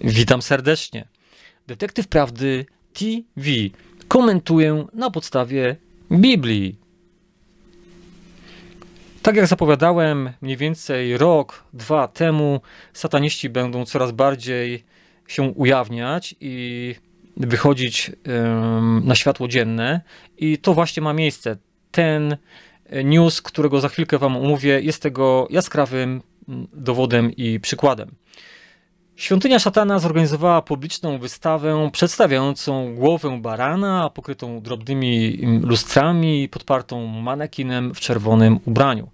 Witam serdecznie. Detektyw Prawdy TV. Komentuję na podstawie Biblii. Tak jak zapowiadałem mniej więcej rok, dwa temu, sataniści będą coraz bardziej się ujawniać i wychodzić na światło dzienne. I to właśnie ma miejsce. Ten news, którego za chwilkę Wam omówię, jest tego jaskrawym dowodem i przykładem. Świątynia Szatana zorganizowała publiczną wystawę przedstawiającą głowę barana pokrytą drobnymi lustrami, podpartą manekinem w czerwonym ubraniu.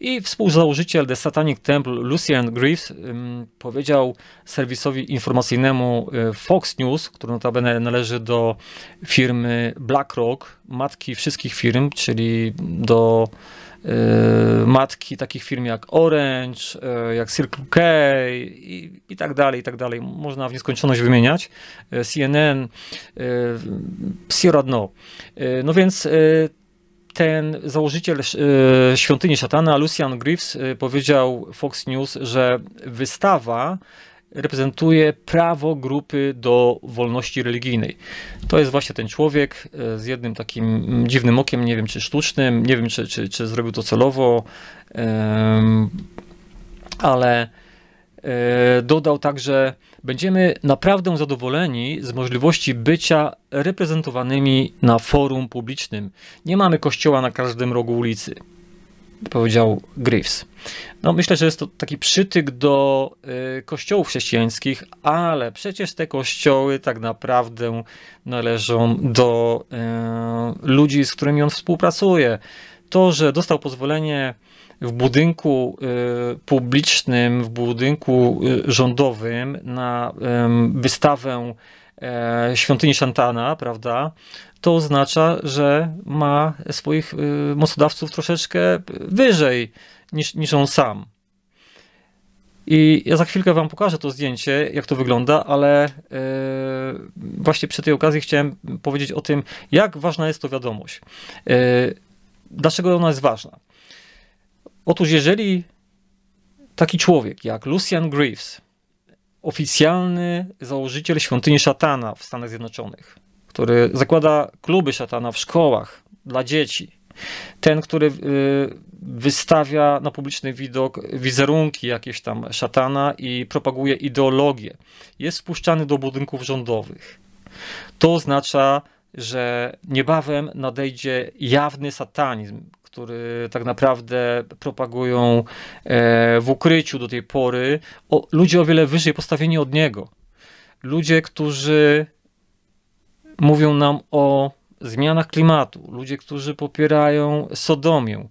I współzałożyciel The Satanic Temple, Lucian Greaves, powiedział serwisowi informacyjnemu y, Fox News, który notabene należy do firmy BlackRock, matki wszystkich firm, czyli do matki takich firm jak Orange, y, jak Circle K i, i tak dalej, i tak dalej. Można w nieskończoność wymieniać. CNN, Sierra Dno. No więc ten założyciel e, świątyni szatana, Lucian e, powiedział Fox News, że wystawa reprezentuje prawo grupy do wolności religijnej. To jest właśnie ten człowiek e, z jednym takim dziwnym okiem, nie wiem czy sztucznym, nie wiem czy, czy, czy zrobił to celowo, ale dodał także, będziemy naprawdę zadowoleni z możliwości bycia reprezentowanymi na forum publicznym. Nie mamy kościoła na każdym rogu ulicy, powiedział Griffs. No, myślę, że jest to taki przytyk do y, kościołów chrześcijańskich, ale przecież te kościoły tak naprawdę należą do y, ludzi, z którymi on współpracuje. To, że dostał pozwolenie w budynku y, publicznym, w budynku y, rządowym na wystawę e, świątyni Szantana, prawda, to oznacza, że ma swoich y, mocodawców troszeczkę wyżej niż, niż on sam. I ja za chwilkę Wam pokażę to zdjęcie, jak to wygląda, ale właśnie przy tej okazji chciałem powiedzieć o tym, jak ważna jest to wiadomość. dlaczego ona jest ważna? Otóż jeżeli taki człowiek jak Lucian Greaves, oficjalny założyciel świątyni szatana w Stanach Zjednoczonych, który zakłada kluby szatana w szkołach dla dzieci, ten, który y, wystawia na publiczny widok wizerunki jakieś tam szatana i propaguje ideologię, jest wpuszczany do budynków rządowych. To oznacza, że niebawem nadejdzie jawny satanizm, który tak naprawdę propagują e, w ukryciu do tej pory, ludzie o wiele wyżej postawieni od niego. Ludzie, którzy mówią nam o zmianach klimatu, ludzie, którzy popierają sodomię.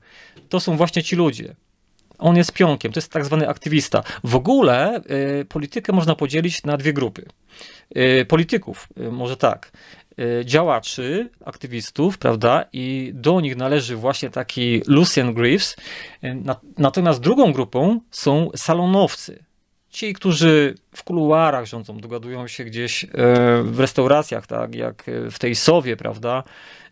To są właśnie ci ludzie. On jest pionkiem, to jest tak zwany aktywista. W ogóle y, politykę można podzielić na dwie grupy. Y, polityków, y, może tak. Y, działaczy, aktywistów, prawda, i do nich należy właśnie taki Lucian Greaves. Y, natomiast drugą grupą są salonowcy. Ci, którzy w kuluarach rządzą, dogadują się gdzieś y, w restauracjach, tak jak w tej Sowie, prawda,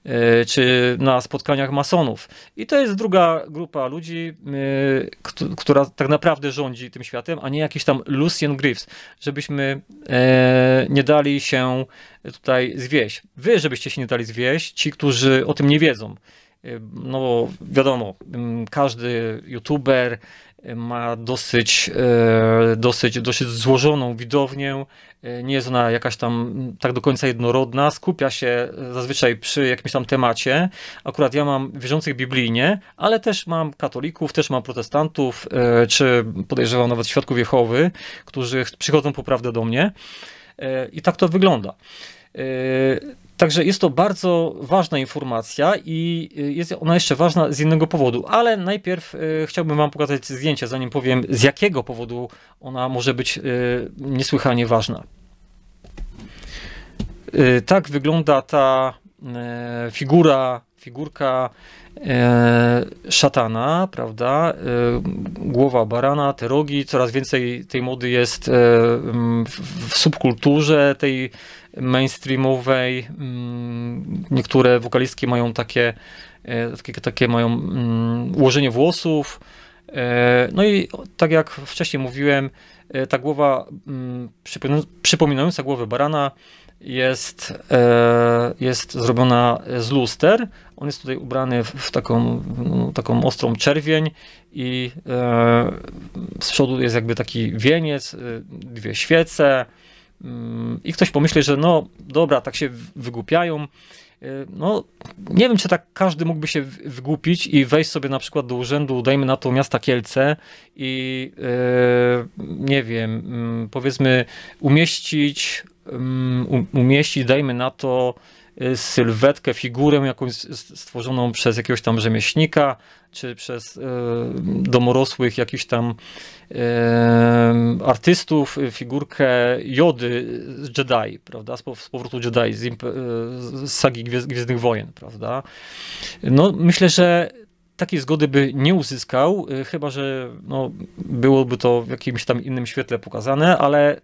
E, czy na spotkaniach masonów. I to jest druga grupa ludzi, e, która tak naprawdę rządzi tym światem, a nie jakiś tam Lucian Greaves, żebyśmy e, nie dali się tutaj zwieść. Wy, żebyście się nie dali zwieść, ci, którzy o tym nie wiedzą. No wiadomo, każdy youtuber, ma dosyć, e, dosyć, dosyć złożoną widownię. E, nie jest ona jakaś tam tak do końca jednorodna. Skupia się zazwyczaj przy jakimś tam temacie. Akurat ja mam wierzących biblijnie, ale też mam katolików, też mam protestantów, czy podejrzewam nawet świadków Jehowy, którzy przychodzą po prawdę do mnie. I tak to wygląda. Także jest to bardzo ważna informacja i y, jest ona jeszcze ważna z innego powodu, ale najpierw y, chciałbym Wam pokazać zdjęcie, zanim powiem z jakiego powodu ona może być y, niesłychanie ważna. Tak wygląda ta figura, figurka szatana, prawda? Głowa barana, te rogi, coraz więcej tej mody jest w subkulturze tej mainstreamowej. Mm, niektóre wokalistki mają takie, e, takie, takie mają mm, ułożenie włosów, No i tak jak wcześniej mówiłem, ta głowa mm, przypominająca głowę barana jest, jest zrobiona z luster. On jest tutaj ubrany w taką, taką ostrą czerwień i z przodu jest jakby taki wieniec, dwie świece, mm, i ktoś pomyśli, że no dobra, tak się wygłupiają, no, nie wiem, czy tak każdy mógłby się wygłupić i wejść sobie na przykład do urzędu, dajmy na to miasta Kielce i nie wiem, yy, powiedzmy umieścić, umieścić, dajmy na to Y, sylwetkę, figurę jakąś stworzoną przez jakiegoś tam rzemieślnika, czy przez y, domorosłych jakichś tam y, artystów, figurkę Jody z Jedi, prawda, z, powrotu Jedi, z sagi Gwiezdnych Wojen, prawda. No, myślę, że takiej zgody by nie uzyskał, y, chyba że no, byłoby to w jakimś tam innym świetle pokazane, ale y,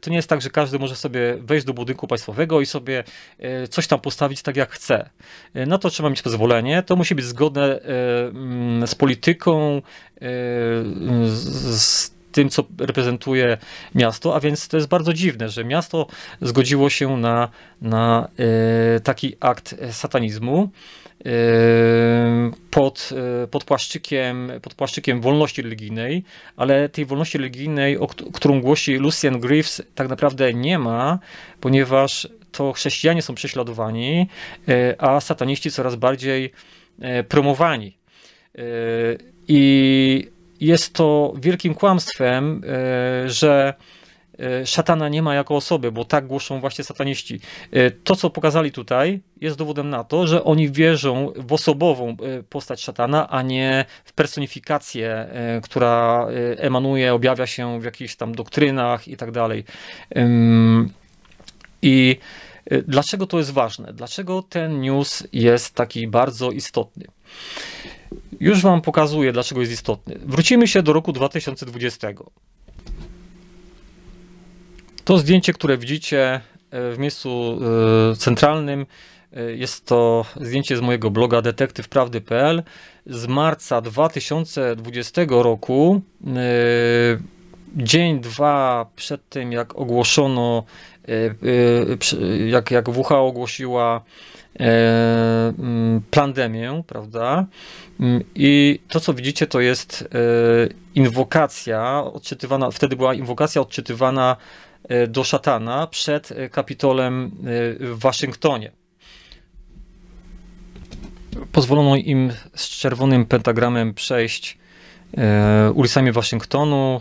to nie jest tak, że każdy może sobie wejść do budynku państwowego i sobie y, coś tam postawić tak jak chce. Na to trzeba mieć pozwolenie, to musi być zgodne mm, z polityką, z tym, co reprezentuje miasto, a więc to jest bardzo dziwne, że miasto zgodziło się na, na taki akt satanizmu pod, pod, płaszczykiem, pod płaszczykiem wolności religijnej, ale tej wolności religijnej, o którą głosi Lucian Greaves, tak naprawdę nie ma, ponieważ to chrześcijanie są prześladowani, e, a sataniści coraz bardziej e, promowani. E, I jest to wielkim kłamstwem, że E, szatana nie ma jako osoby, bo tak głoszą właśnie sataniści. E, to, co pokazali tutaj, jest dowodem na to, że oni wierzą w osobową e, postać szatana, a nie w personifikację, która emanuje, objawia się w jakichś tam doktrynach i tak dalej. I dlaczego to jest ważne? Dlaczego ten news jest taki bardzo istotny? Już Wam pokazuję, dlaczego jest istotny. Wrócimy się do roku 2020. To zdjęcie, które widzicie e, w miejscu e, centralnym, e, jest to zdjęcie z mojego bloga detektywprawdy.pl z marca 2020 roku. Dzień, dwa przed tym, jak ogłoszono, jak, jak WHO ogłosiła pandemię, prawda? I to, co widzicie, to jest inwokacja odczytywana, wtedy była inwokacja odczytywana E, do szatana przed e, kapitolem e, w Waszyngtonie. Pozwolono im z czerwonym pentagramem przejść ulicami Waszyngtonu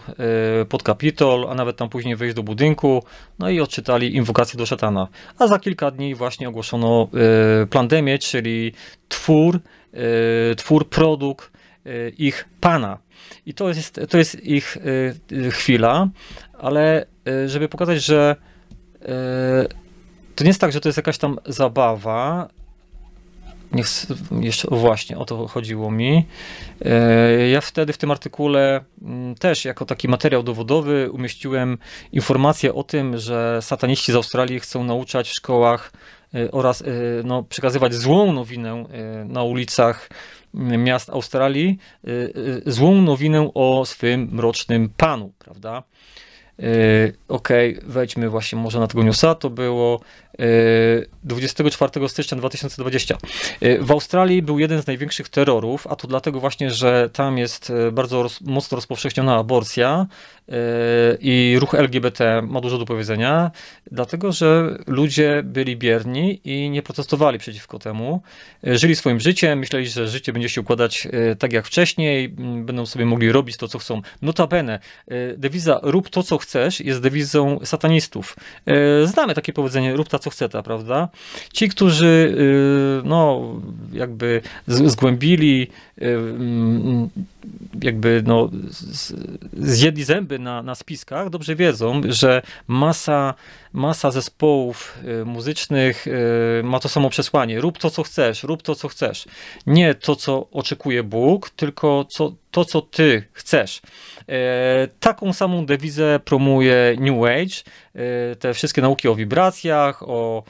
pod Kapitol, a nawet tam później wejść do budynku, no i odczytali inwokację do szatana. A za kilka dni właśnie ogłoszono plandemię, czyli twór, twór, produkt ich pana. I to jest, to jest ich chwila, ale żeby pokazać, że to nie jest tak, że to jest jakaś tam zabawa. Niech jeszcze właśnie o to chodziło mi. Y, ja wtedy w tym artykule mm, też jako taki materiał dowodowy umieściłem informację o tym, że sataniści z Australii chcą nauczać w szkołach oraz no, przekazywać złą nowinę na ulicach miast Australii, złą nowinę o swym mrocznym panu, prawda? Yy, ok, wejdźmy właśnie może na tego newsa. To było 24 stycznia 2020. W Australii był jeden z największych terrorów, a to dlatego właśnie, że tam jest bardzo roz, mocno rozpowszechniona aborcja i ruch LGBT ma dużo do powiedzenia, dlatego że ludzie byli bierni i nie protestowali przeciwko temu. E, żyli swoim życiem, myśleli, że życie będzie się układać tak jak wcześniej, będą sobie mogli robić to, co chcą. Notabene, dewiza rób to, co chcesz jest dewizą satanistów. Znamy takie powiedzenie, rób to, co chce, ta, prawda? Ci, którzy no, jakby zgłębili, jakby no, zjedli zęby na, na spiskach, dobrze wiedzą, że masa, masa zespołów y, muzycznych ma to samo przesłanie. Rób to, co chcesz, rób to, co chcesz. Nie to, co oczekuje Bóg, tylko co, to, co ty chcesz. E, taką samą dewizę promuje New Age, e, te wszystkie nauki o wibracjach, o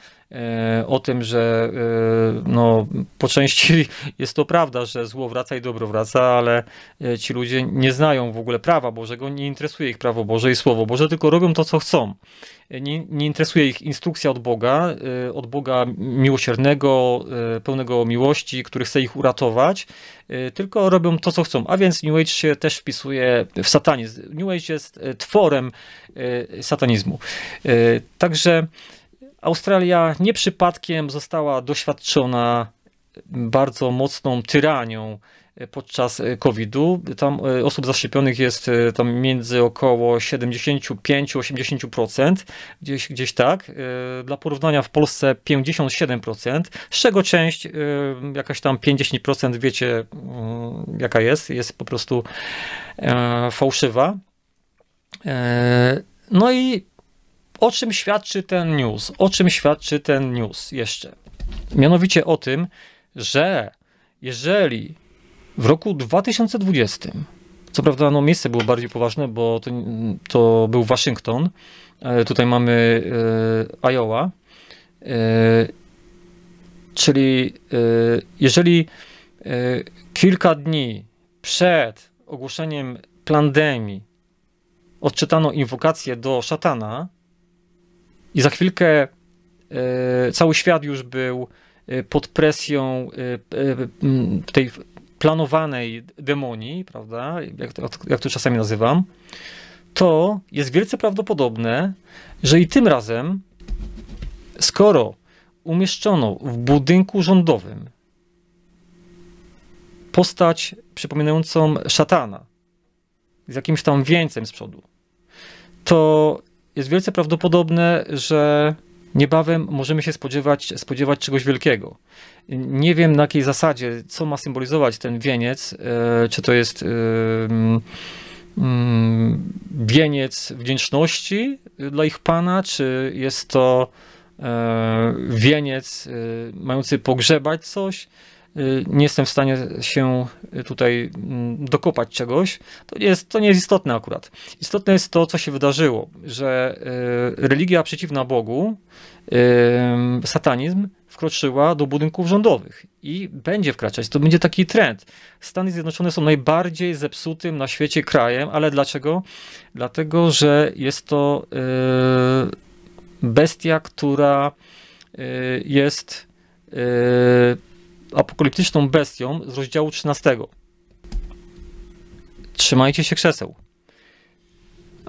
o tym, że e, no, po części jest to prawda, że zło wraca i dobro wraca, ale e, ci ludzie nie znają w ogóle prawa Bożego, nie interesuje ich prawo Boże i Słowo Boże, tylko robią to, co chcą. Nie, nie interesuje ich instrukcja od Boga, od Boga miłosiernego, pełnego miłości, który chce ich uratować, tylko robią to, co chcą. A więc New Age się też wpisuje w satanizm. New Age jest tworem satanizmu. Także Australia nie przypadkiem została doświadczona bardzo mocną tyranią podczas COVID-u. Tam e, osób zaszczepionych jest e, tam między około 75-80%, gdzieś, gdzieś tak. E, dla porównania w Polsce 57%, z czego część, jakaś tam 50%, wiecie mm, jaka jest, jest po prostu fałszywa. No i o czym świadczy ten news? O czym świadczy ten news jeszcze? Mianowicie o tym, że jeżeli w roku 2020, co prawda no, miejsce było bardziej poważne, bo to, to był Waszyngton, tutaj mamy e, Iowa, e, czyli e, jeżeli e, kilka dni przed ogłoszeniem pandemii odczytano inwokację do szatana, i za chwilkę e, cały świat już był e, pod presją e, tej planowanej demonii, prawda, jak to, jak to czasami nazywam, to jest wielce prawdopodobne, że i tym razem, skoro umieszczono w budynku rządowym postać przypominającą szatana z jakimś tam wieńcem z przodu, to jest wielce prawdopodobne, że niebawem możemy się spodziewać, spodziewać czegoś wielkiego. Nie wiem na jakiej zasadzie, co ma symbolizować ten wieniec, e, czy to jest mm, wieniec wdzięczności dla ich pana, czy jest to e, wieniec e, mający pogrzebać coś. Y, nie jestem w stanie się tutaj mm, dokopać czegoś, to jest, to nie jest istotne akurat. Istotne jest to, co się wydarzyło, że y, religia przeciwna Bogu, y, satanizm, wkroczyła do budynków rządowych i będzie wkraczać. To będzie taki trend. Stany Zjednoczone są najbardziej zepsutym na świecie krajem, ale dlaczego? Dlatego, że jest to bestia, która jest apokaliptyczną bestią z rozdziału 13. Trzymajcie się krzeseł.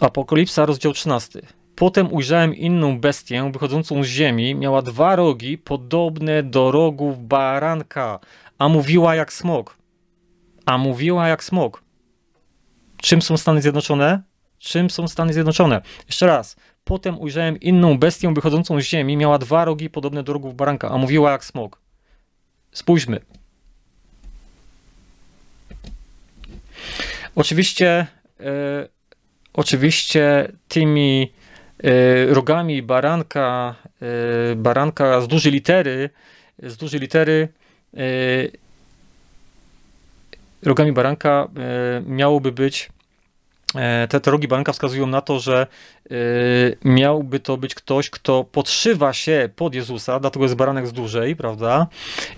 Apokalipsa, rozdział 13. Potem ujrzałem inną bestię wychodzącą z ziemi. Miała dwa rogi, podobne do rogów baranka, a mówiła jak smok. A mówiła jak smok. Czym są Stany Zjednoczone? Czym są Stany Zjednoczone? Jeszcze raz. Potem ujrzałem inną bestię wychodzącą z ziemi. Miała dwa rogi podobne do rogów baranka, a mówiła jak smok. Spójrzmy. Oczywiście, e, oczywiście tymi e, rogami baranka, e, baranka z dużej litery, z dużej litery, rogami baranka miałoby być te, te rogi baranka wskazują na to, że y, miałby to być ktoś, kto podszywa się pod Jezusa, dlatego jest baranek z dużej, prawda?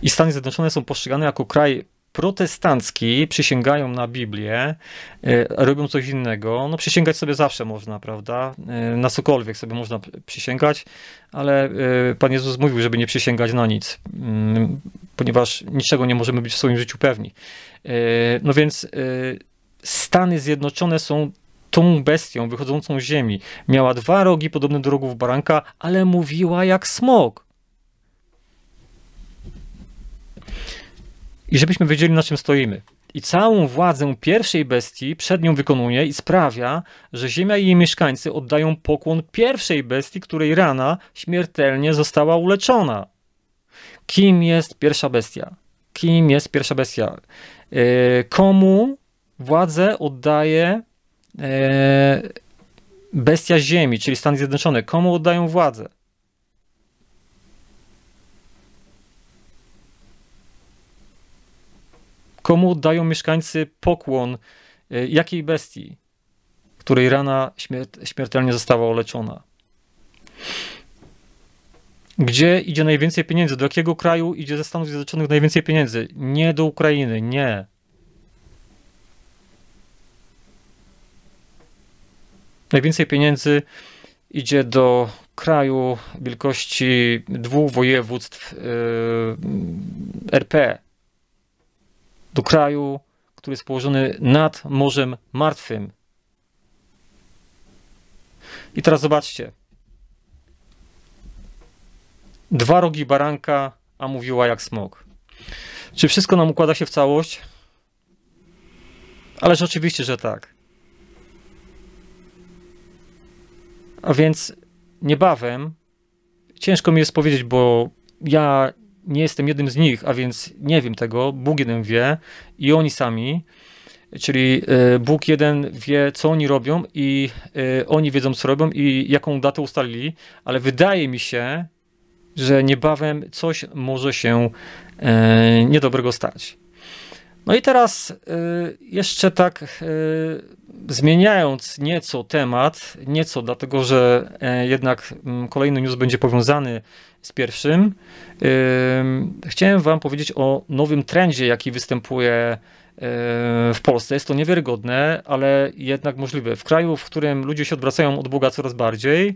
I Stany Zjednoczone są postrzegane jako kraj protestancki, przysięgają na Biblię, y, robią coś innego. No przysięgać sobie zawsze można, prawda? Na cokolwiek sobie można przysięgać, ale Pan Jezus mówił, żeby nie przysięgać na nic, mm, ponieważ niczego nie możemy być w swoim życiu pewni. No więc Stany Zjednoczone są tą bestią wychodzącą z ziemi. Miała dwa rogi podobne do rogów baranka, ale mówiła jak smok. I żebyśmy wiedzieli, na czym stoimy. I całą władzę pierwszej bestii przed nią wykonuje i sprawia, że ziemia i jej mieszkańcy oddają pokłon pierwszej bestii, której rana śmiertelnie została uleczona. Kim jest pierwsza bestia? Kim jest pierwsza bestia? Yy, komu władzę oddaje e, bestia ziemi, czyli Stany Zjednoczone. Komu oddają władzę? Komu oddają mieszkańcy pokłon e, jakiej bestii, której rana śmier śmiertelnie została oleczona? Gdzie idzie najwięcej pieniędzy? Do jakiego kraju idzie ze Stanów Zjednoczonych najwięcej pieniędzy? Nie do Ukrainy, nie. Najwięcej pieniędzy idzie do kraju wielkości dwóch województw yy, RP. Do kraju, który jest położony nad Morzem Martwym. I teraz zobaczcie. Dwa rogi baranka, a mówiła jak smok. Czy wszystko nam układa się w całość? Ależ oczywiście, że tak. A więc niebawem, ciężko mi jest powiedzieć, bo ja nie jestem jednym z nich, a więc nie wiem tego, Bóg jeden wie i oni sami, czyli e, Bóg jeden wie, co oni robią i e, oni wiedzą, co robią i jaką datę ustalili, ale wydaje mi się, że niebawem coś może się e, niedobrego stać. No i teraz jeszcze tak zmieniając nieco temat, nieco dlatego, że e, jednak mm, kolejny news będzie powiązany z pierwszym, chciałem Wam powiedzieć o nowym trendzie, jaki występuje w Polsce. Jest to niewiarygodne, ale jednak możliwe. W kraju, w którym ludzie się odwracają od Boga coraz bardziej,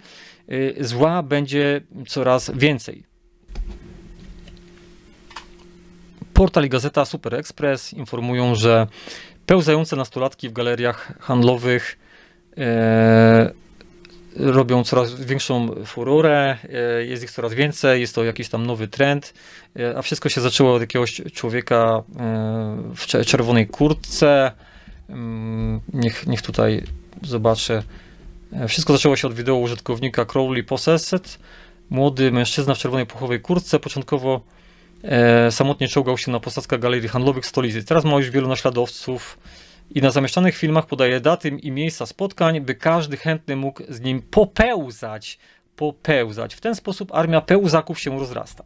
zła będzie coraz więcej. Portal i gazeta Super Express informują, że pełzające nastolatki w galeriach handlowych e, robią coraz większą furorę, e, jest ich coraz więcej, jest to jakiś tam nowy trend, e, a wszystko się zaczęło od jakiegoś człowieka e, w czerwonej kurtce. Mm, niech, niech tutaj zobaczę. E, wszystko zaczęło się od wideo użytkownika Crowley Possessed. Młody mężczyzna w czerwonej puchowej kurtce, początkowo e, samotnie czołgał się na posadzkach galerii handlowych stolicy. Teraz ma już wielu naśladowców i na zamieszczanych filmach podaje daty i miejsca spotkań, by każdy chętny mógł z nim popełzać popełzać. W ten sposób armia pełzaków się rozrasta.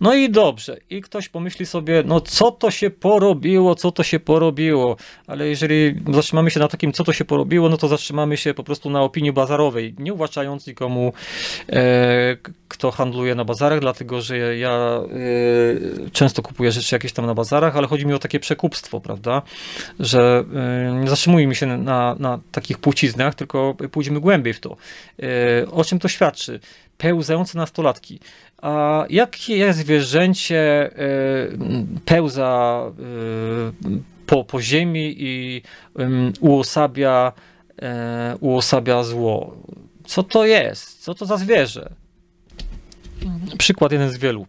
No i dobrze, i ktoś pomyśli sobie, no co to się porobiło, co to się porobiło, ale jeżeli zatrzymamy się na takim, co to się porobiło, no to zatrzymamy się po prostu na opinii bazarowej, nie uwłaczając nikomu, e, kto handluje na bazarach, dlatego że ja e, często kupuję rzeczy jakieś tam na bazarach, ale chodzi mi o takie przekupstwo, prawda, że e, nie zatrzymujmy się na, na takich płciznach, tylko pójdziemy głębiej w to. E, o czym to świadczy? Rzeczy, pełzające nastolatki. A jakie zwierzęcie y, pełza y, po, po ziemi i uosabia, y, uosabia zło? Co to jest? Co to za zwierzę? Przykład jeden z wielu.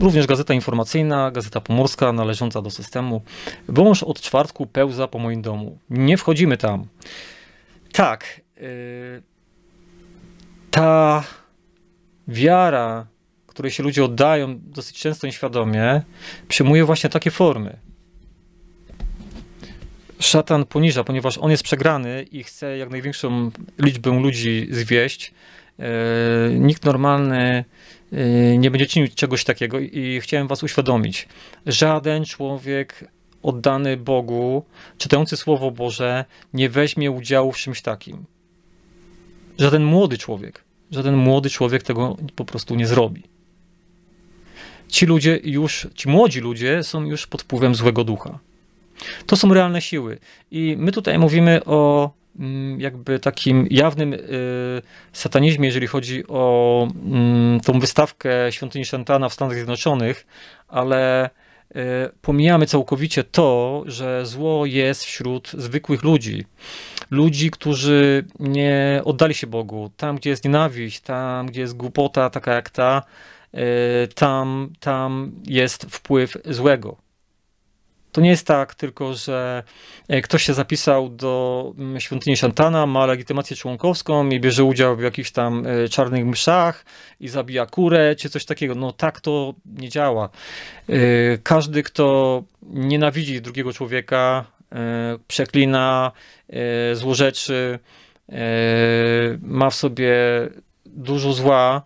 Również gazeta informacyjna, gazeta pomorska należąca do systemu. Wąż od czwartku pełza po moim domu. Nie wchodzimy tam. Tak ta wiara, której się ludzie oddają dosyć często nieświadomie, przyjmuje właśnie takie formy. Szatan poniża, ponieważ on jest przegrany i chce jak największą liczbę ludzi zwieść. E, nikt normalny e, nie będzie czynił czegoś takiego i chciałem was uświadomić. Żaden człowiek oddany Bogu, czytający Słowo Boże, nie weźmie udziału w czymś takim. Żaden młody człowiek, żaden młody człowiek tego po prostu nie zrobi. Ci ludzie już, ci młodzi ludzie są już pod wpływem złego ducha. To są realne siły. I my tutaj mówimy o mm, jakby takim jawnym y, satanizmie, jeżeli chodzi o mm, tą wystawkę świątyni Szantana w Stanach Zjednoczonych, ale pomijamy całkowicie to, że zło jest wśród zwykłych ludzi. Ludzi, którzy nie oddali się Bogu. Tam, gdzie jest nienawiść, tam, gdzie jest głupota taka jak ta, e, tam, tam jest wpływ złego. To nie jest tak tylko, że e, ktoś się zapisał do mm, świątyni Szantana, ma legitymację członkowską i bierze udział w jakichś tam e, czarnych mszach i zabija kurę, czy coś takiego. No tak to nie działa. E, każdy, kto nienawidzi drugiego człowieka, przeklina, złorzeczy, ma w sobie dużo zła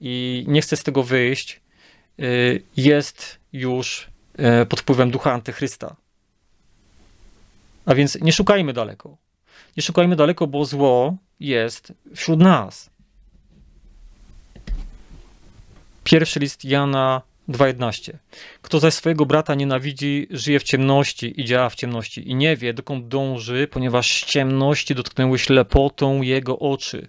i nie chce z tego wyjść, jest już pod wpływem ducha antychrysta. A więc nie szukajmy daleko. Nie szukajmy daleko, bo zło jest wśród nas. Pierwszy list Jana 2.11. Kto zaś swojego brata nienawidzi, żyje w ciemności i działa w ciemności i nie wie, dokąd dąży, ponieważ ciemności dotknęły ślepotą jego oczy.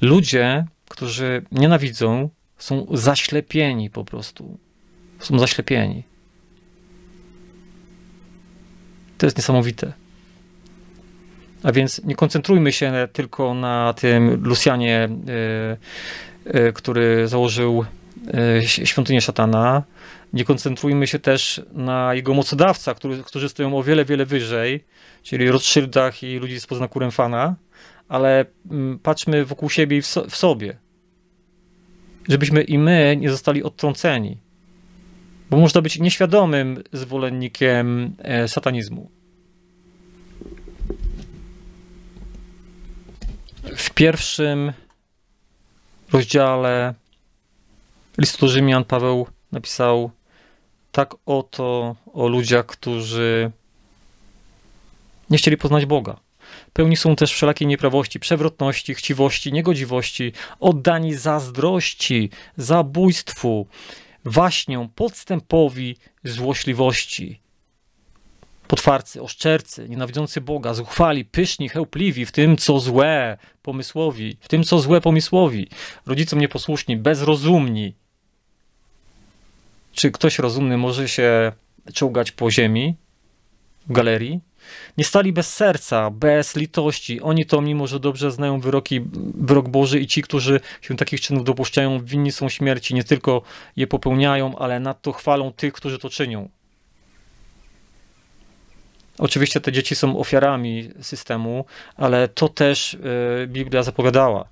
Ludzie, którzy nienawidzą, są zaślepieni po prostu. Są zaślepieni. To jest niesamowite. A więc nie koncentrujmy się tylko na tym Lucianie, y, y, który założył y, świątynię szatana. Nie koncentrujmy się też na jego mocodawcach, który, którzy stoją o wiele, wiele wyżej, czyli Rothschildach i ludzi z poznaku Remfana, ale mm, patrzmy wokół siebie i w, so, w sobie, żebyśmy i my nie zostali odtrąceni. Bo można być nieświadomym zwolennikiem e, satanizmu. W pierwszym rozdziale listu Rzymian Paweł napisał tak oto o ludziach, którzy nie chcieli poznać Boga. Pełni są też wszelakiej nieprawości, przewrotności, chciwości, niegodziwości, oddani zazdrości, zabójstwu, waśnią, podstępowi, złośliwości. Potwarcy, oszczercy, nienawidzący Boga, zuchwali, pyszni, chełpliwi w tym, co złe, pomysłowi, w tym, co złe, pomysłowi, rodzicom nieposłuszni, bezrozumni. Czy ktoś rozumny może się czołgać po ziemi, galerii? Nie stali bez serca, bez litości. Oni to, mimo że dobrze znają wyroki, wyrok Boży i ci, którzy się takich czynów dopuszczają, winni są śmierci. Nie tylko je popełniają, ale nadto chwalą tych, którzy to czynią. Oczywiście te dzieci są ofiarami systemu, ale to też e, Biblia zapowiadała.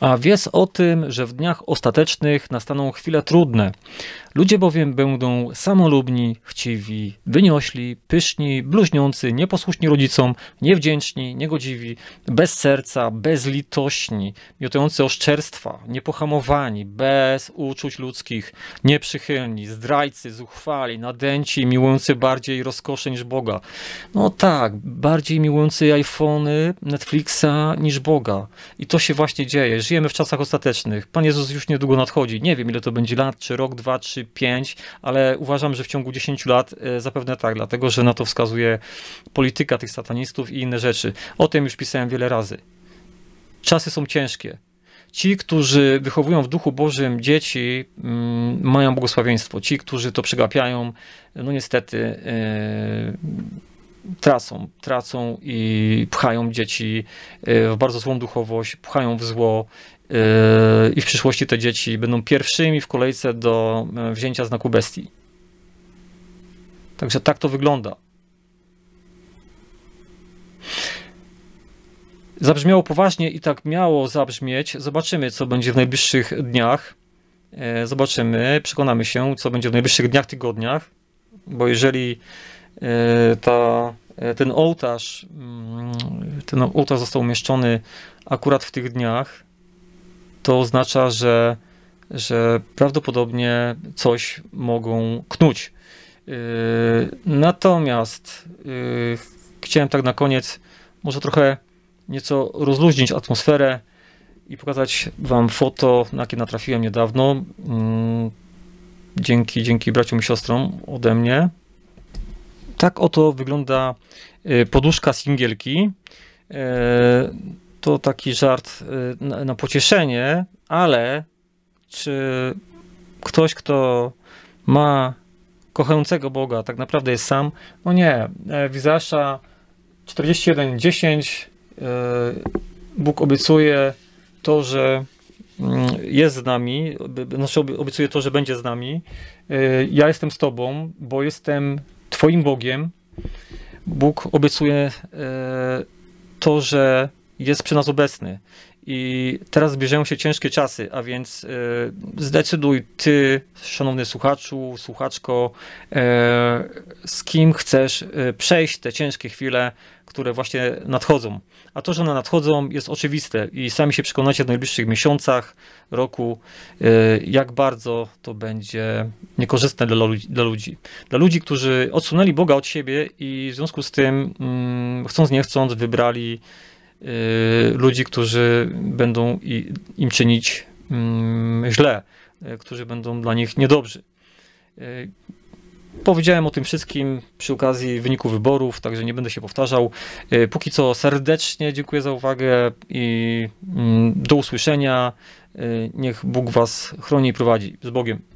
A wiedz o tym, że w dniach ostatecznych nastaną chwile trudne. Ludzie bowiem będą samolubni, chciwi, wyniośli, pyszni, bluźniący, nieposłuszni rodzicom, niewdzięczni, niegodziwi, bez serca, bezlitośni, miotujący oszczerstwa, niepohamowani, bez uczuć ludzkich, nieprzychylni, zdrajcy, zuchwali, nadęci, miłujący bardziej rozkosze niż Boga. No tak, bardziej miłujący iPhony, Netflixa niż Boga. I to się właśnie dzieje. Żyjemy w czasach ostatecznych. Pan Jezus już niedługo nadchodzi. Nie wiem, ile to będzie lat, czy rok, dwa, trzy, 5, ale uważam, że w ciągu 10 lat e, zapewne tak, dlatego że na to wskazuje polityka tych satanistów i inne rzeczy. O tym już pisałem wiele razy. Czasy są ciężkie. Ci, którzy wychowują w duchu Bożym dzieci, mm, mają błogosławieństwo. Ci, którzy to przegapiają, no niestety yy, tracą, tracą i pchają dzieci w bardzo złą duchowość, pchają w zło, i w przyszłości te dzieci będą pierwszymi w kolejce do e, wzięcia znaku bestii. Także tak to wygląda. Zabrzmiało poważnie i tak miało zabrzmieć. Zobaczymy, co będzie w najbliższych dniach. Zobaczymy, przekonamy się, co będzie w najbliższych dniach, tygodniach, bo jeżeli ta, ten ołtarz, mm, ten ołtarz został umieszczony akurat w tych dniach, to oznacza, że, że prawdopodobnie coś mogą knuć. Yy, natomiast chciałem tak na koniec może trochę nieco rozluźnić atmosferę i pokazać wam foto, na jakie natrafiłem niedawno. Yy, dzięki, dzięki braciom i siostrom ode mnie. Tak oto wygląda poduszka singielki to taki żart y, na, pocieszenie, ale czy ktoś, kto ma kochającego Boga, tak naprawdę jest sam? No nie. E, w Izasza 41:10 e, Bóg obiecuje to, że mm, jest z nami, znaczy obiecuje to, że będzie z nami. E, ja jestem z Tobą, bo jestem Twoim Bogiem. Bóg obiecuje to, że jest przy nas obecny. I teraz zbliżają się ciężkie czasy, a więc e, zdecyduj ty, szanowny słuchaczu, słuchaczko, e, z kim chcesz e, przejść te ciężkie chwile, które właśnie nadchodzą. A to, że one nadchodzą, jest oczywiste i sami się przekonacie w najbliższych miesiącach, roku, jak bardzo to będzie niekorzystne dla ludzi. Dla ludzi, dla ludzi którzy odsunęli Boga od siebie i w związku z tym, mm, chcąc nie chcąc, wybrali ludzi, którzy będą im czynić mm, źle, e, którzy będą dla nich niedobrzy. E, Powiedziałem o tym wszystkim przy okazji wyniku wyborów, także nie będę się powtarzał. Póki co serdecznie dziękuję za uwagę i mm, do usłyszenia. Niech Bóg Was chroni i prowadzi. Z Bogiem.